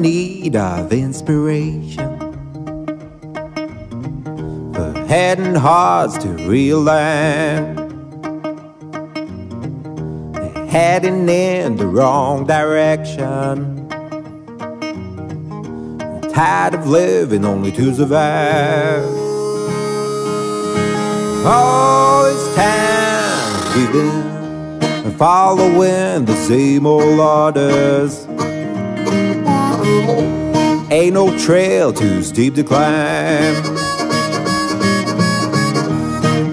need of inspiration for head and hearts to real land. Heading in the wrong direction. Tired of living only to survive. Oh, it's time to begin following the same old orders. Ain't no trail too steep to climb.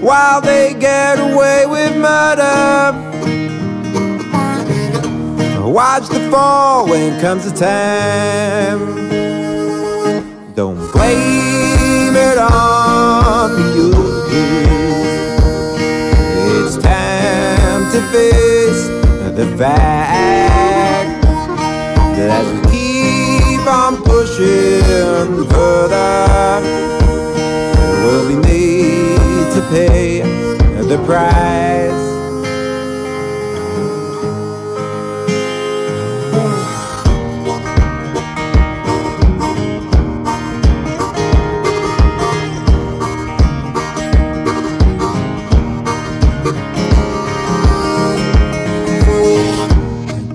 While they get away with murder, watch the fall when comes the time. Don't blame it on youth. It's time to face the fact that on pushing further, we'll be made to pay the price.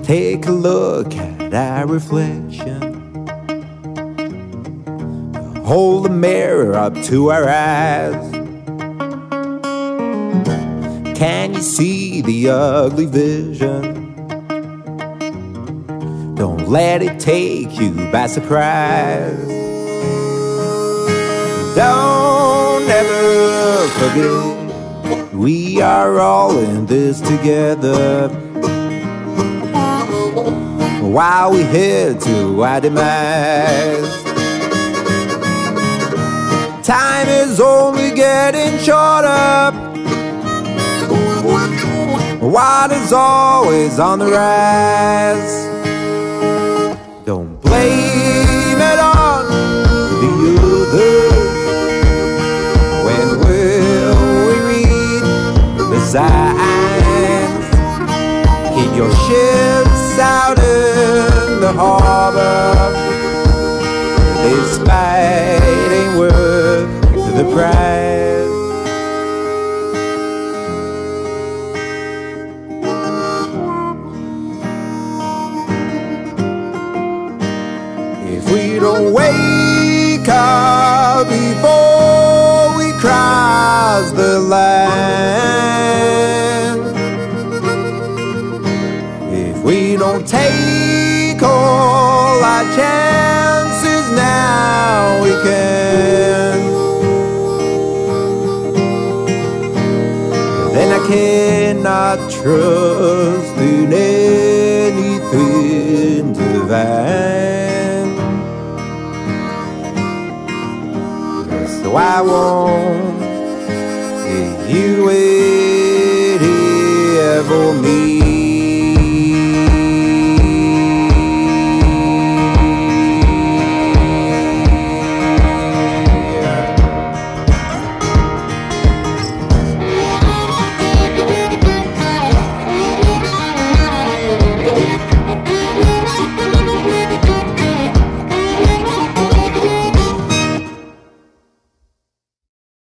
Take a look at our reflection. Hold the mirror up to our eyes. Can you see the ugly vision? Don't let it take you by surprise. Don't ever forget, we are all in this together while we head to our demise. Time is only getting shorter. Water's always on the rise. Don't blame it on the others. When will we read the signs? Keep your ships out in the harbor. Worth the price. If we don't wake up before we cross the line, if we don't take all our chances now, we can. Cannot trust in anything divine. So I won't if you wait here for me.